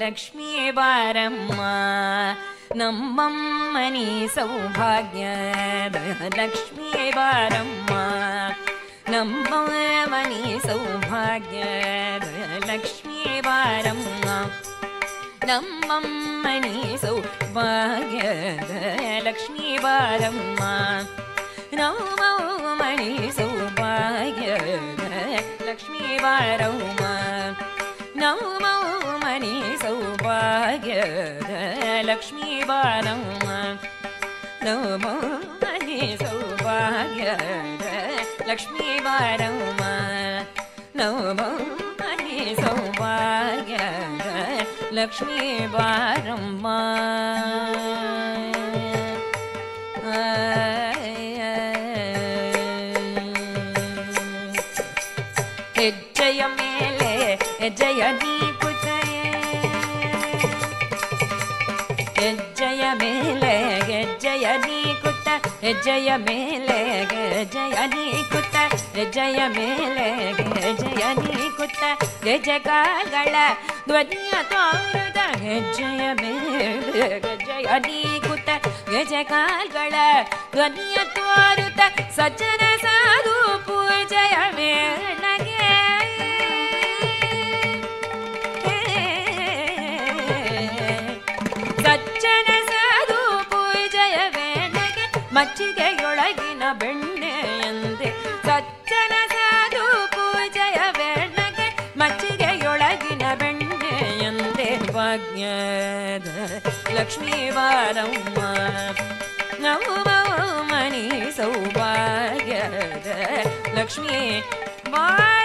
ಲಕ್ಷ್ಮೀ ಬಾರಮ್ಮ ನಮ್ಮಮ್ಮನಿ ಸೌಭಾಗ್ಯದ ಲಕ್ಷ್ಮೀ ಬಾರಮ್ಮ ನಮ್ಮಮ್ಮನಿ ಸೌಭಾಗ್ಯದ ಲಕ್ಷ್ಮೀ ಬಾರಮ್ಮ ನಮ್ಮಮ್ಮನಿ ಸೌಭಾಗ್ಯದ ಲಕ್ಷ್ಮೀ ಬಾರಮ್ಮ ನಮ್ಮಮ್ಮನಿ ಸೌಭಾಗ್ಯದ ಲಕ್ಷ್ಮೀ ಬಾರಮ್ಮ ನವಮಣಿ ಸೌಭಾಗ್ಯದ ಲಕ್ಷ್ಮೀ ಬಾರಮ್ಮ ನವಮಣಿ ಸೌಭಾಗ್ಯದ ಲಕ್ಷ್ಮೀ ಬಾರಮ್ಮ ನವಮಣಿ ಸೌಭಾಗ್ಯದ ಲಕ್ಷ್ಮೀ ಬಾರಮ್ಮ ಹೆಜ್ಜೆಯ ಮೇಲೆ ಹೆಜ್ಜೆಯ ನೀಕುತ್ತಯೇ ಹೆಜ್ಜೆಯ ಮೇಲೆ ಹೆಜ್ಜೆಯ ನೀಕುತ್ತ ಹೆಜ್ಜೆಯ ಮೇಲೆ ಹೆಜ್ಜೆಯ ನೀಕುತ್ತ ಹೆಜ್ಜೆಯ ಮೇಲೆ ಹೆಜ್ಜೆಯ ನೀಕುತ್ತ ಹೆಜ್ಜೆ ಕಾಲ್ಗಳ ಧ್ವನಿಯ ತೋರದ ಹೆಜ್ಜೆಯ ಮೇಲೆ ಹೆಜ್ಜೆಯ ನೀಕುತ್ತ ಹೆಜ್ಜೆ ಕಾಲ್ಗಳ ಧ್ವನಿಯ ತೋರುತ್ತ ಸಜ್ಜನ ಸಾಧು ಪೂಜೆಯ ಮೇಳಗೆ ಮಚ್ಚಿಗೆಯೊಳಗಿನ ಬೆಣ್ಣೆಯಂತೆ ಸಜ್ಜನ ಸಾಧು ಪೂಜೆಯ ಬೆಣ್ಣಗೆ ಮಚ್ಚಿಗೆಯೊಳಗಿನ ಬೆಣ್ಣೆಯಂತೆ ಭಾಗ್ಯದ ಲಕ್ಷ್ಮೀ ವಾರಮ್ಮ ನಾವು ಮಣಿ ಸೌಭಾಗ್ಯದ ಲಕ್ಷ್ಮೀ ಬಾರ